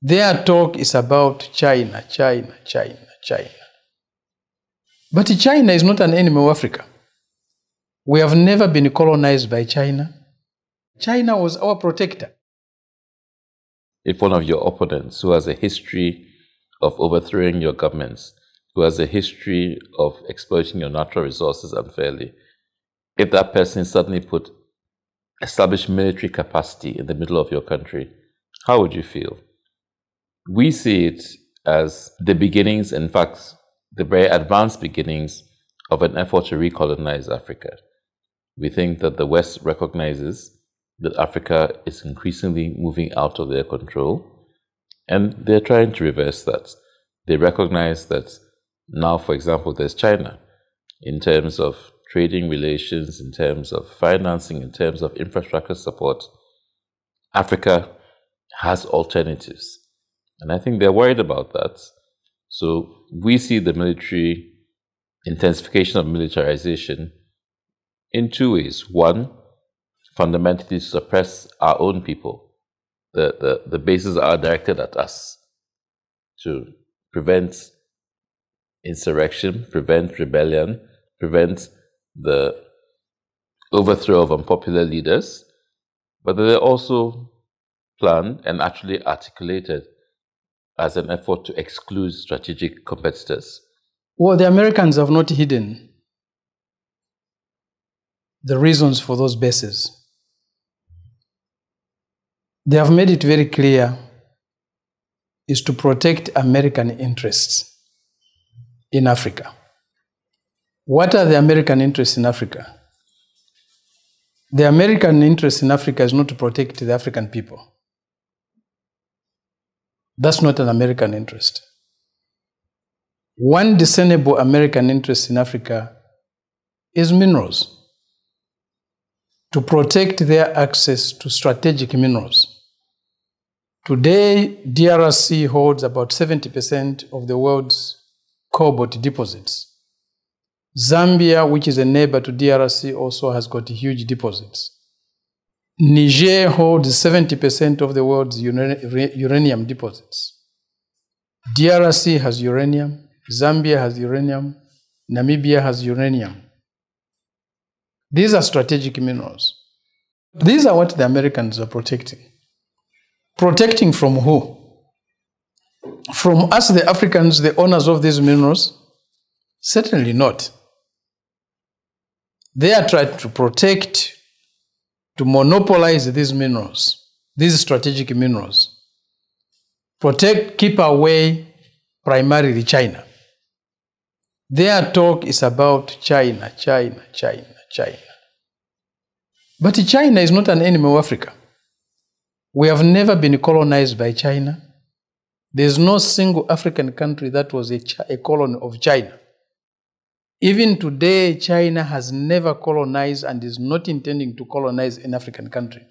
Their talk is about China, China, China, China. But China is not an enemy of Africa. We have never been colonized by China. China was our protector. If one of your opponents who has a history of overthrowing your governments, who has a history of exploiting your natural resources unfairly, if that person suddenly put established military capacity in the middle of your country, how would you feel? We see it as the beginnings, in fact, the very advanced beginnings of an effort to recolonize Africa. We think that the West recognizes that Africa is increasingly moving out of their control, and they're trying to reverse that. They recognize that now, for example, there's China in terms of trading relations, in terms of financing, in terms of infrastructure support. Africa has alternatives. And I think they're worried about that. So we see the military intensification of militarization in two ways. One, fundamentally suppress our own people. The, the, the bases are directed at us to prevent insurrection, prevent rebellion, prevent the overthrow of unpopular leaders, but they're also planned and actually articulated as an effort to exclude strategic competitors. Well, the Americans have not hidden the reasons for those bases. They have made it very clear is to protect American interests in Africa. What are the American interests in Africa? The American interest in Africa is not to protect the African people. That's not an American interest. One discernible American interest in Africa is minerals. To protect their access to strategic minerals. Today, DRC holds about 70% of the world's cobalt deposits. Zambia, which is a neighbor to DRC, also has got huge deposits. Niger holds 70% of the world's uranium deposits. DRC has uranium, Zambia has uranium, Namibia has uranium. These are strategic minerals. These are what the Americans are protecting. Protecting from who? From us, the Africans, the owners of these minerals? Certainly not. They are trying to protect, to monopolize these minerals, these strategic minerals. Protect, keep away primarily China. Their talk is about China, China, China, China. But China is not an enemy of Africa. We have never been colonized by China. There's no single African country that was a, a colony of China. Even today, China has never colonized and is not intending to colonize an African country.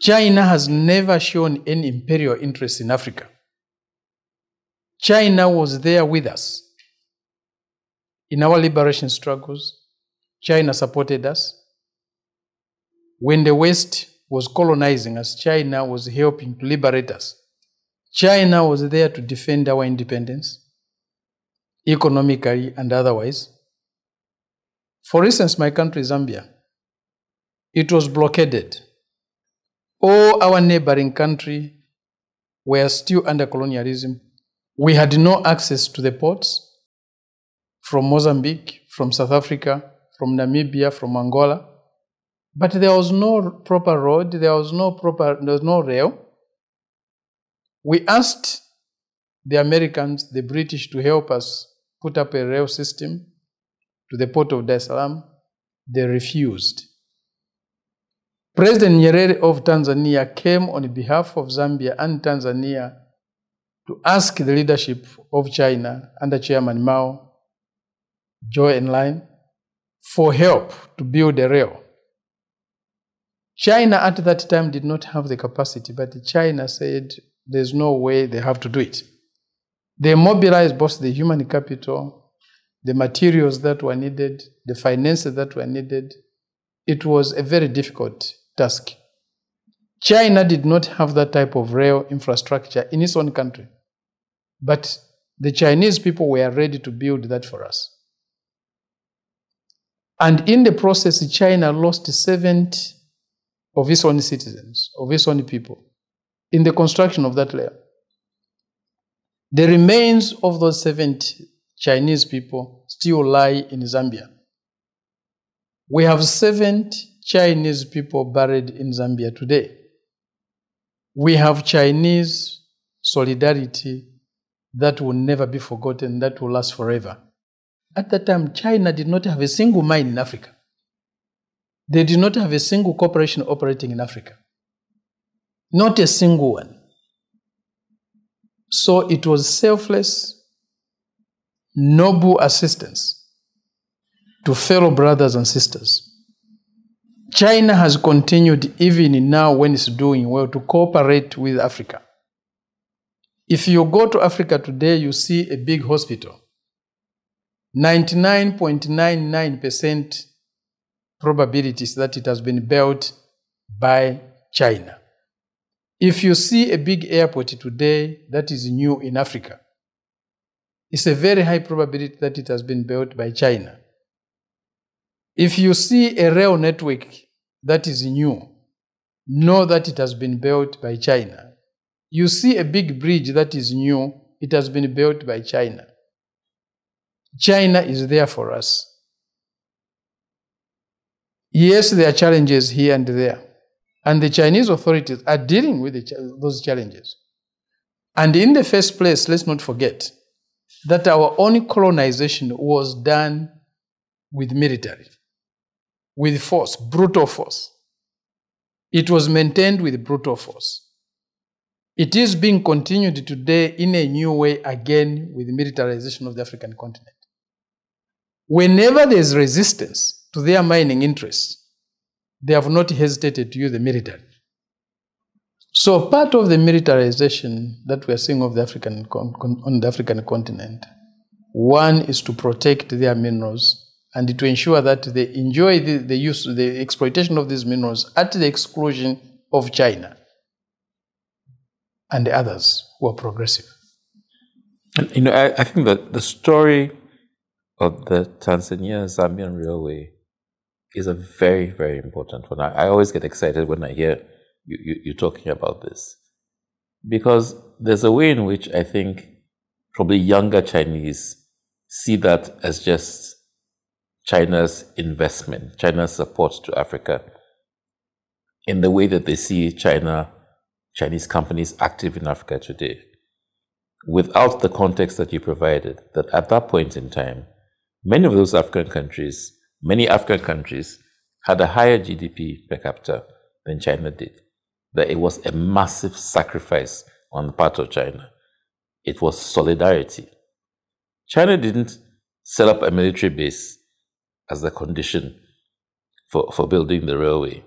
China has never shown any imperial interest in Africa. China was there with us. In our liberation struggles, China supported us. When the West was colonizing us, China was helping to liberate us. China was there to defend our independence, economically and otherwise. For instance, my country, Zambia, it was blockaded. All our neighboring country were still under colonialism. We had no access to the ports from Mozambique, from South Africa, from Namibia, from Angola. But there was no proper road, there was no proper, there was no rail. We asked the Americans, the British, to help us put up a rail system to the port of Dar es Salaam. They refused. President Nyerere of Tanzania came on behalf of Zambia and Tanzania to ask the leadership of China under Chairman Mao, Zhou Enlai, for help to build a rail. China at that time did not have the capacity, but China said there's no way they have to do it. They mobilized both the human capital, the materials that were needed, the finances that were needed. It was a very difficult task. China did not have that type of rail infrastructure in its own country. But the Chinese people were ready to build that for us. And in the process, China lost 70 of its own citizens, of its own people, in the construction of that rail. The remains of those 70 Chinese people still lie in Zambia. We have 70 Chinese people buried in Zambia today. We have Chinese solidarity that will never be forgotten, that will last forever. At that time, China did not have a single mine in Africa. They did not have a single corporation operating in Africa. Not a single one. So it was selfless, noble assistance to fellow brothers and sisters. China has continued, even now when it's doing well, to cooperate with Africa. If you go to Africa today, you see a big hospital. 99.99% probabilities that it has been built by China. If you see a big airport today that is new in Africa, it's a very high probability that it has been built by China. If you see a rail network that is new, know that it has been built by China. You see a big bridge that is new, it has been built by China. China is there for us. Yes, there are challenges here and there. And the Chinese authorities are dealing with the, those challenges. And in the first place, let's not forget that our own colonization was done with military, with force, brutal force. It was maintained with brutal force. It is being continued today in a new way again with militarization of the African continent. Whenever there is resistance to their mining interests, they have not hesitated to use the military. So part of the militarization that we are seeing of the African on the African continent, one is to protect their minerals and to ensure that they enjoy the, the use, the exploitation of these minerals at the exclusion of China and the others who are progressive. You know, I, I think that the story of the Tanzania Zambian Railway is a very, very important one. I, I always get excited when I hear you, you, you talking about this because there's a way in which I think probably younger Chinese see that as just China's investment, China's support to Africa, in the way that they see China, Chinese companies active in Africa today, without the context that you provided, that at that point in time, many of those African countries, many African countries, had a higher GDP per capita than China did that it was a massive sacrifice on the part of China. It was solidarity. China didn't set up a military base as the condition for, for building the railway.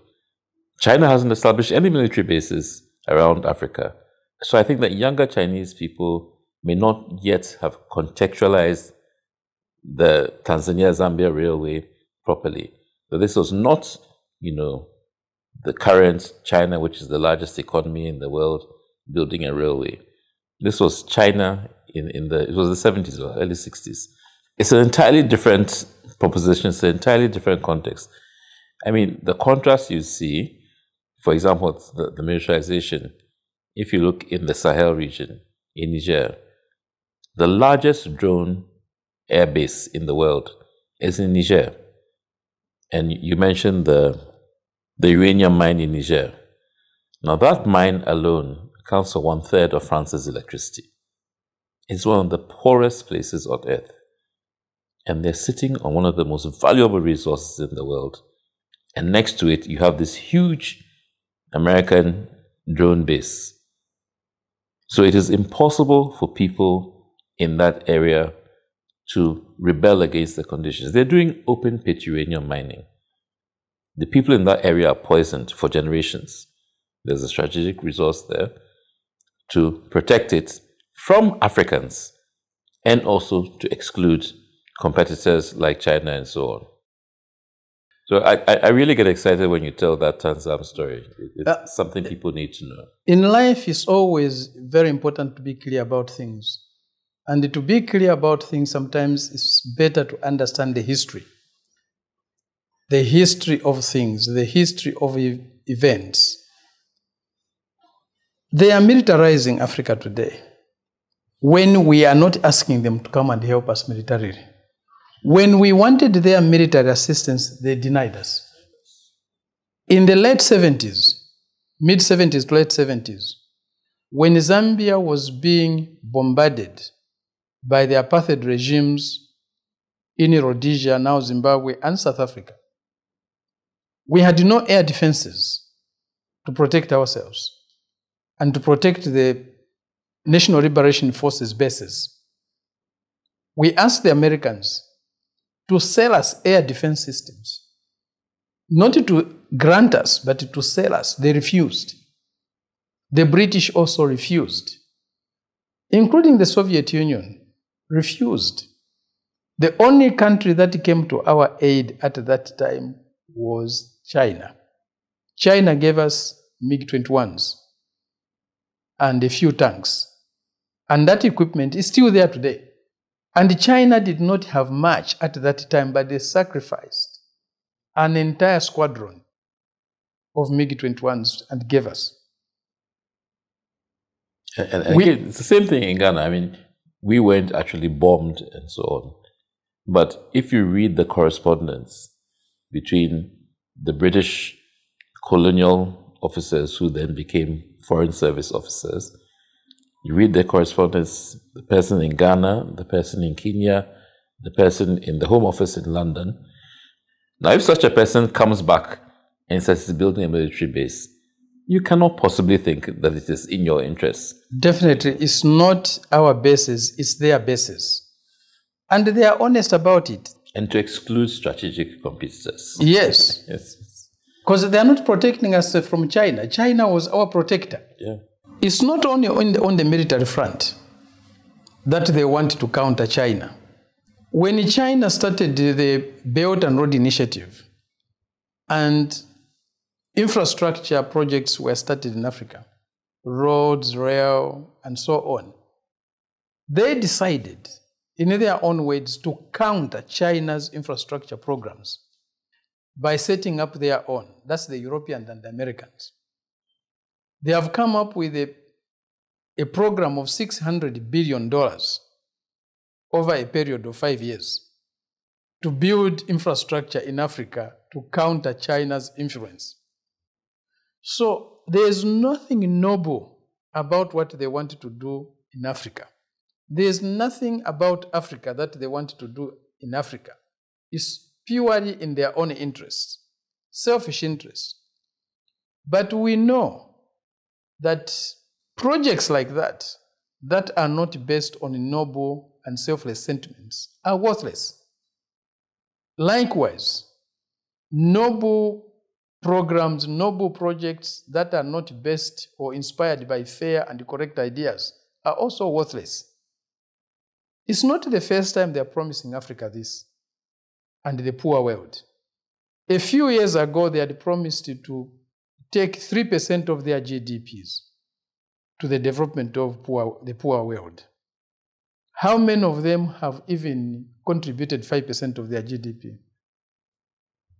China hasn't established any military bases around Africa. So I think that younger Chinese people may not yet have contextualized the Tanzania Zambia railway properly. So this was not, you know, the current China, which is the largest economy in the world, building a railway. This was China in, in the, it was the 70s or early 60s. It's an entirely different proposition, it's an entirely different context. I mean, the contrast you see, for example, the, the militarization, if you look in the Sahel region, in Niger, the largest drone airbase in the world is in Niger. And you mentioned the the uranium mine in Niger. Now, that mine alone accounts for one third of France's electricity. It's one of the poorest places on earth. And they're sitting on one of the most valuable resources in the world. And next to it, you have this huge American drone base. So it is impossible for people in that area to rebel against the conditions. They're doing open pit uranium mining. The people in that area are poisoned for generations. There's a strategic resource there to protect it from Africans and also to exclude competitors like China and so on. So I, I really get excited when you tell that Tanzam story. It's uh, something people need to know. In life, it's always very important to be clear about things. And to be clear about things, sometimes it's better to understand the history. The history of things, the history of e- events. They are militarizing Africa today when we are not asking them to come and help us militarily. When we wanted their military assistance, they denied us. In the late 70s, mid 70s to late 70s, when Zambia was being bombarded by the apartheid regimes in Rhodesia, now Zimbabwe, and South Africa, we had no air defenses to protect ourselves and to protect the National Liberation Forces bases. We asked the Americans to sell us air defense systems. Not to grant us, but to sell us. They refused. The British also refused, including the Soviet Union, refused. The only country that came to our aid at that time was China. China gave us MiG 21s and a few tanks. And that equipment is still there today. And China did not have much at that time, but they sacrificed an entire squadron of MiG 21s and gave us. And, and we, it's the same thing in Ghana. I mean, we weren't actually bombed and so on. But if you read the correspondence between the British colonial officers who then became foreign service officers you read the correspondence, the person in Ghana, the person in Kenya, the person in the Home Office in London. Now, if such a person comes back and says he's building a military base, you cannot possibly think that it is in your interest. Definitely, it's not our basis, it's their basis. And they are honest about it. And to exclude strategic competitors. Yes. yes. Because they are not protecting us from China. China was our protector. Yeah. It's not only on the, on the military front that they want to counter China. When China started the Belt and Road Initiative and infrastructure projects were started in Africa, roads, rail, and so on, they decided in their own words to counter China's infrastructure programs by setting up their own. That's the Europeans and the Americans. They have come up with a, a program of $600 billion over a period of five years to build infrastructure in Africa to counter China's influence. So there is nothing noble about what they wanted to do in Africa. There is nothing about Africa that they want to do in Africa. It's purely in their own interests, selfish interests. But we know that projects like that, that are not based on noble and selfless sentiments, are worthless. Likewise, noble programs, noble projects that are not based or inspired by fair and correct ideas are also worthless. It's not the first time they are promising Africa this and the poor world. A few years ago, they had promised to take 3% of their GDPs to the development of poor, the poor world. How many of them have even contributed 5% of their GDP?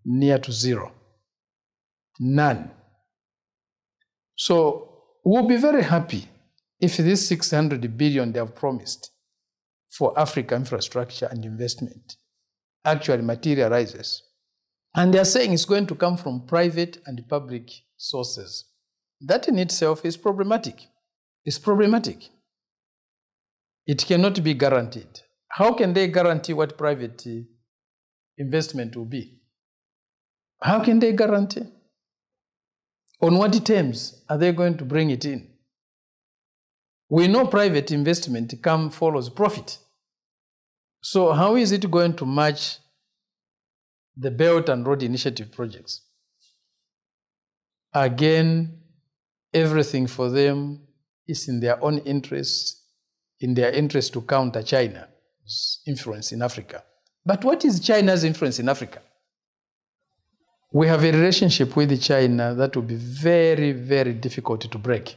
Near to zero. None. So we'll be very happy if this 600 billion they have promised for Africa infrastructure and investment actually materializes. And they are saying it's going to come from private and public sources. That in itself is problematic. It's problematic. It cannot be guaranteed. How can they guarantee what private investment will be? How can they guarantee? On what terms are they going to bring it in? We know private investment come follows profit. So how is it going to match the Belt and Road Initiative projects? Again, everything for them is in their own interest, in their interest to counter China's influence in Africa. But what is China's influence in Africa? We have a relationship with China that will be very, very difficult to break.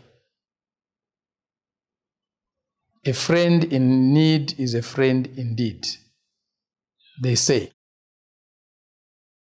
A friend in need is a friend indeed, they say.